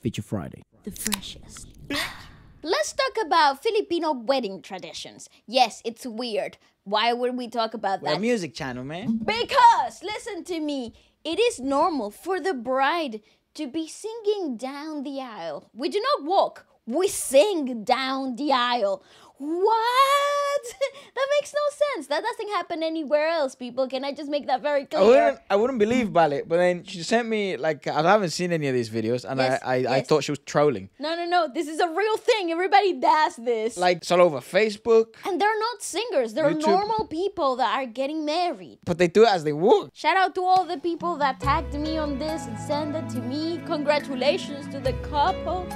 Feature Friday. the freshest. Let's talk about Filipino wedding traditions. Yes, it's weird. Why would we talk about We're a music channel, man. Because, listen to me, it is normal for the bride to be singing down the aisle. We do not walk, we sing down the aisle. What? that makes no sense. That doesn't happen anywhere else, people. Can I just make that very I clear? wouldn't, I wouldn't believe Ballet, but then she sent me like I haven't seen any of these videos, and Yes, I, I, I thought she was trolling. No, no, no. This is a real thing. Everybody does this. Like it's all over Facebook, and they're not singers. They're YouTube. normal people that are getting married. but they do it as they walk. Shout out to all the people that tagged me on this and sent it to me. Congratulations to the couple.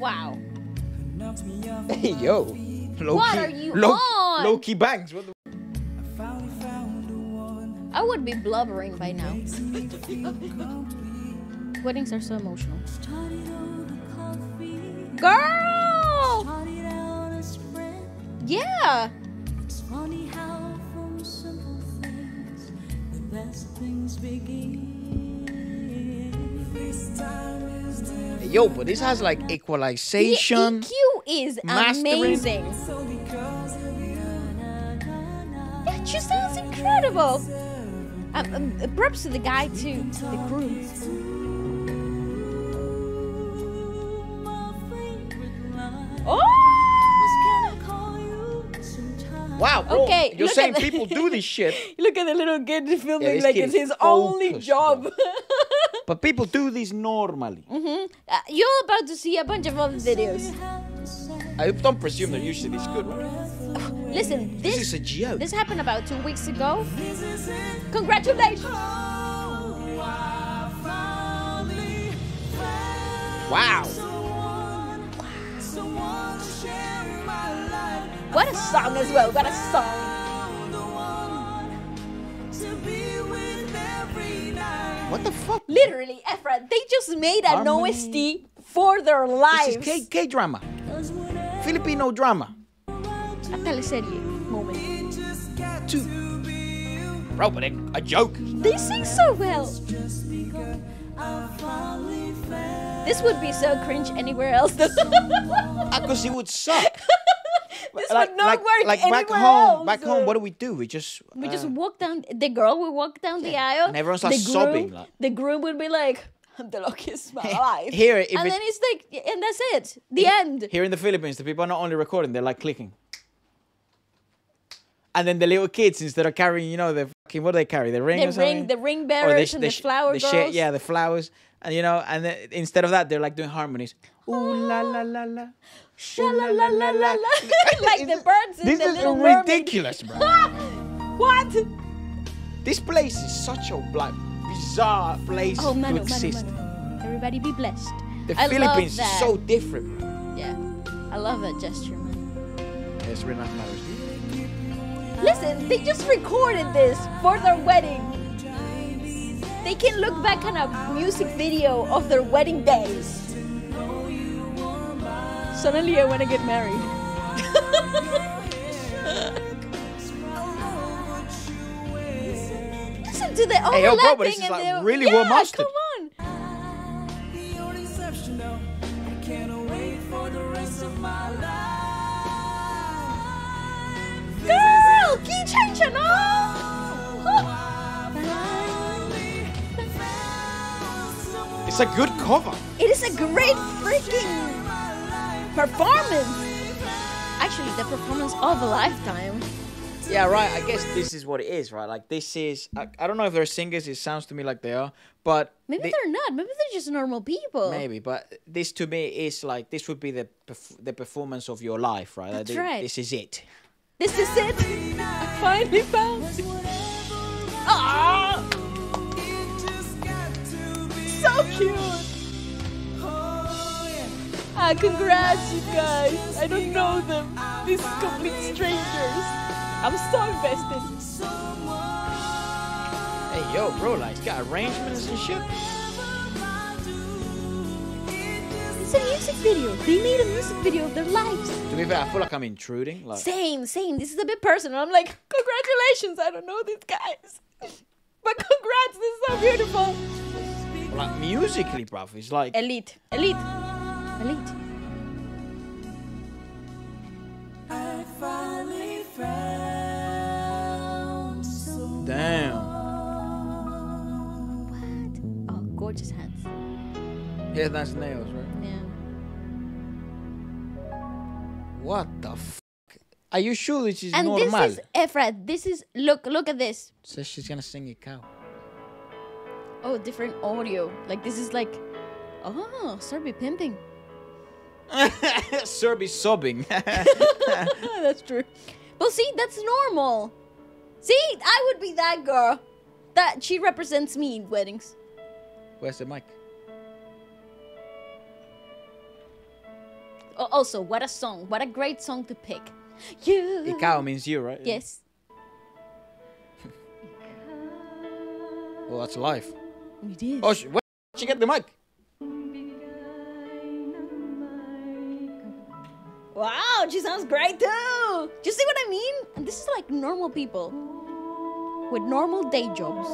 Wow. Hey yo, low What key, are you low, on? low key bangs. What the? I would be blubbering by now. Weddings are so emotional. Girl! Yeah! Hey, yo, but this has like equalization. The. EQ is mastering. amazing. It just sounds incredible. Um, um, props to the guy too, the groom. Oh! Wow, bro, Okay, you're saying the- people do this shit, Look at the little kid filming this like it's is his only focused, job. bro. but people do this normally. Uh, you're about to see a bunch of other videos. I don't presume they're usually this good. Right? Listen, This this is a joke. this happened about two weeks ago. Congratulations! Wow. What a song as well. What a song. What the fuck? Literally, Efra, they just made an. OST for their lives. This is K K drama, Filipino drama. A teleserye moment. Two. Bro, but a, eh, a joke. They sing so well. This would be so cringe anywhere else. Because ah, it would suck. would like, not like, work like back home. else. Back home, what do we do? We just We just uh, walk down. The girl would walk down the aisle, and everyone the starts groom, sobbing, like- the groom would be like, "I'm the luckiest man alive." Here, and then it's like, and that's it. The end. here in the Philippines, the people are not only recording; they're like clicking. And then the little kids, instead of carrying, you know, the fucking what do they carry? The ring The or something? ring, the ring Or bearers, and the, sh- flower the girls. shit- yeah, the flowers, and you know, and then instead of that, they're like doing harmonies. Ooh la la la la. Sha la la la la la. like the birds in This the is little ridiculous, bro. what? this place is such a like bizarre place Oh, to mano, mano, exist. mano. Everybody be blessed. The I Philippines love that. is so different. Bro. Yeah, I love that gesture, man. Yes, not married. Listen, they just recorded this for their wedding. They can look back on a music video of their wedding days. Suddenly, I want to get married. Listen to the Hey, yo, bro, but this is, like, the really yeah, well mastered. Come on. Girl, key change and It's a good cover. It is a great freaking performance. Actually, the performance of a lifetime. Yeah, right. I guess this is what it is, right? Like this is. I, I don't know if they're singers. It sounds to me like they are, but Maybe they- they're not. Maybe they're just normal people. maybe. But this to me is like this would be the perf- the performance of your life, right? Like, That's thi- right. This is it. This is it. I finally found it. Ah! So cute. Ah, congrats, you guys. I don't know them. These complete strangers. I'm so invested. Hey, yo, bro, like got arrangements and shit. It's a music video. They made a music video of their lives. To be fair, I feel like I'm intruding. Like, Same, same. This is a bit personal. I'm like, congratulations. I don't know these guys. But congrats, this is so beautiful. like musically, bruv, it's like Elite. Elite. Elite. damn. What? Oh, gorgeous hands. Yeah, that's nails, right? Yeah. What the fuck? Are you sure this is And normal? this is Efra. This is look look at this. Says she's gonna sing a cow. Oh, different audio. Like this is like Oh, Serbi pimping. Serby sobbing. that's true. Well see, that's normal. See, I would be that girl. That she represents me in weddings. Where's the mic? Oh, also, what a song. What a great song to pick. You Ikaw means you, right? Yes. Well, that's life. It is. Oh, sh- where did she get the mic? She sounds great too. Do you see what I mean? And this is like normal people with normal day jobs.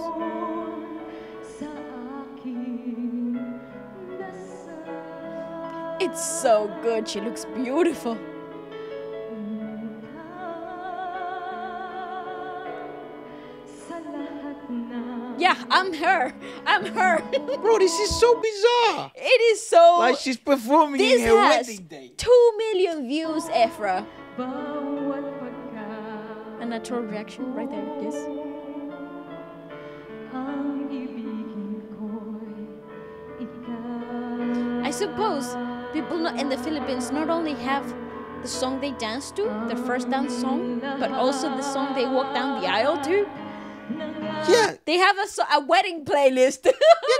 It's so good. She looks beautiful. I'm her. I'm her. Bro, this is so bizarre. it is so. Like she's performing this in her has wedding day. two million views, Efra. A natural reaction right there. Yes. I suppose people not in the Philippines not only have the song they dance to, the first dance song, but also the song they walk down the aisle to. Yeah, They have a, a wedding playlist. yeah,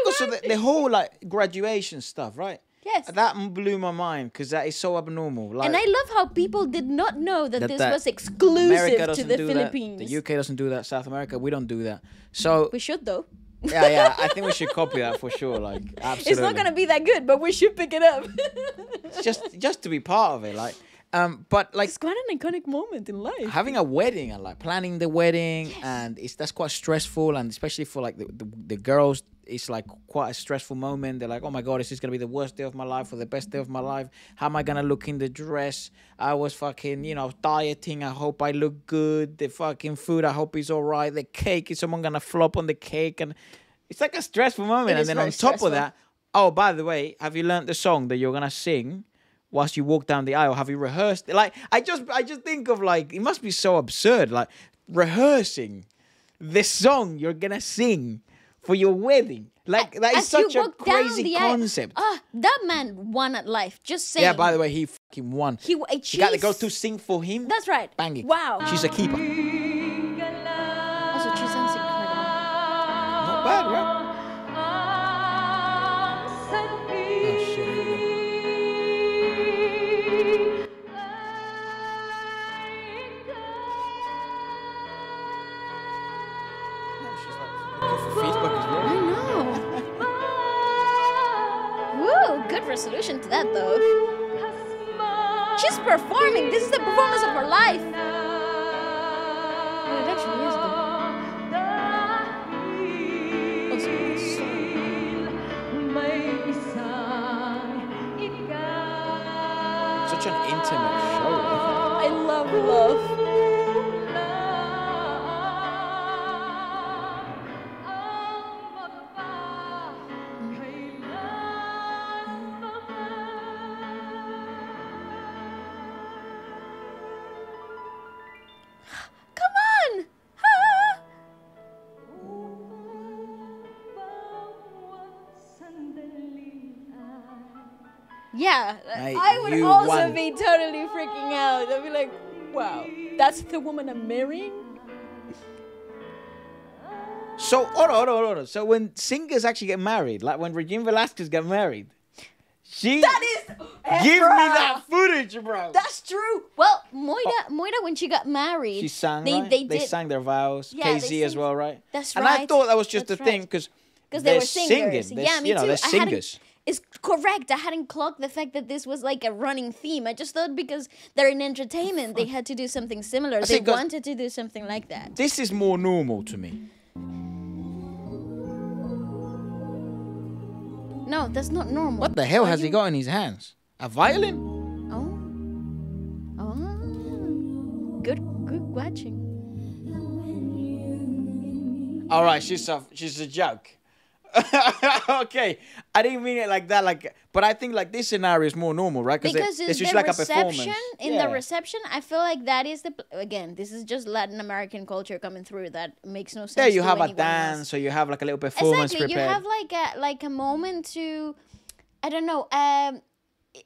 because of the, the whole like graduation stuff, right? yes. That blew my mind because that is so abnormal. Like, And I love how people did not know that, That- this that was exclusive to the Philippines. that. The UK doesn't do that. South America, we don't do that. So We should though. yeah, yeah, I think we should copy that for sure. Like, absolutely. It's not gonna be that good, but we should pick it up. just just to be part of it, like. Um, but like it's quite an iconic moment in life. having a wedding and like planning the wedding and it's that's quite stressful and especially for like the, the, the girls it's like quite a stressful moment. They're like oh my god is this gonna be the worst day of my life or the best day of my life? How am i gonna look in the dress? I was fucking you know dieting. I hope i look good. The fucking food i hope is all right the cake is someone gonna flop on the cake? And it's like a stressful moment. It and then on top stressful. of that oh by the way have you learned the song that you're gonna sing whilst you walk down the aisle have you rehearsed like i just i just think of like it must be so absurd like rehearsing this song you're gonna sing for your wedding like that is As you such a crazy concept Ah, that man won at life. Just saying. yeah by the way he fucking won he w- she got the girl to sing for him That's right. bang it Wow. she's a keeper also she sounds incredible. not bad right Good resolution to that though. She's performing. This is the performance of her life. Well, it actually is though. Also, it's so- Such an intimate show. I love love. Yeah, I would also won. be totally freaking out. I'd be like, wow, that's the woman I'm marrying? So, hold on, hold on, hold on. So when singers actually get married, like when Regina Velasquez got married, she That is. give me that footage, bro. That's true. Well, Moira, oh. Moira, when she got married, she sang, they, right? they did sang their vows. Yeah, they KZ as well, right? That's right. And I thought that was just That's the thing because because they they're were singers. singing. They're, yeah, me you know, too. they're singers. It's correct. I hadn't clocked the fact that this was like a running theme. I just thought because they're in entertainment, they had to do something similar. They wanted to do something like that. This is more normal to me. No, that's not normal. What the hell Are has he got in his hands? A violin? Oh. Oh. Good good watching. All right, she's a she's a joke. okay, I didn't mean it like that. Like, but I think like this scenario is more normal, right? Because in it's just the like a performance. reception, in Yeah. the reception, I feel like that is the again. This is just Latin American culture coming through. That makes no sense. Yeah, you to have a anyone else. dance, or you have like a little performance Exactly, you have like a like a moment to, I don't know, um,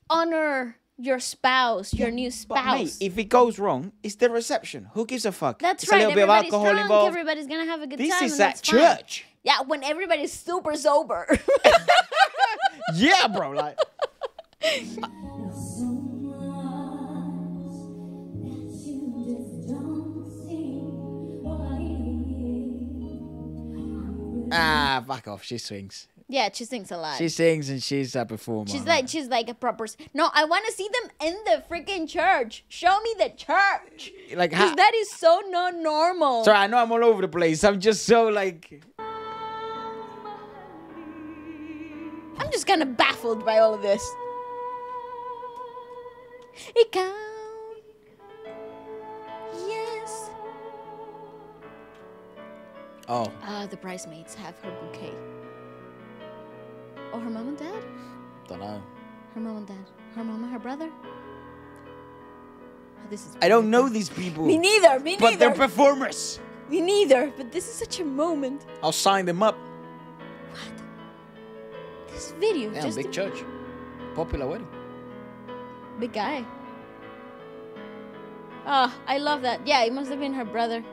honor your spouse, your new spouse. But mate, spouse. if it goes wrong, it's the reception. Who gives a fuck? That's it's right. a little bit of everybody's alcohol drunk. involved. Everybody's gonna have a good This time. is and at that's fine. church. Yeah, when everybody's super sober. yeah, bro. Like, ah, fuck off. She swings. yeah, she sings a lot. She sings and she's a performer. She's like she's like a proper. No, I want to see them in the freaking church. Show me the church. like Because how? that is so not normal. Sorry, I know I'm all over the place. I'm just so like. Kind of baffled by all of this. It count. Yes. Oh, Ah, the bridesmaids have her bouquet. Oh, her mom and dad? don't know. Her mom and dad. Her mom and her brother? Oh, this is. I don't know these people. Me neither. Me neither. but they're performers. me neither. But this is such a moment. I'll sign them up. What? This video Yeah, just big church. Popular wedding. big guy. Oh, I love that. Yeah, it must have been her brother.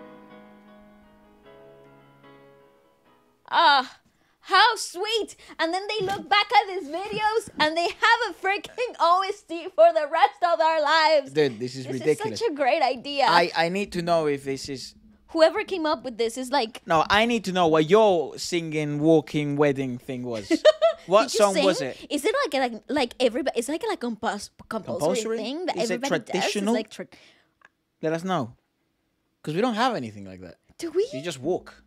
Ah, how sweet! And then they look back at these videos and they have a freaking OST for the rest of their lives. Dude, this is This ridiculous. is such a great idea. I, I need to know if this is Whoever came up with this is like, no. I need to know what your singing, walking wedding thing was. what song sing? was it? Is it like like like everybody? Is it like a like compos- compulsory, Compulsory? thing that Is everybody does? traditional? It's like tra- Let us know, because we don't have anything like that. do we? You just walk.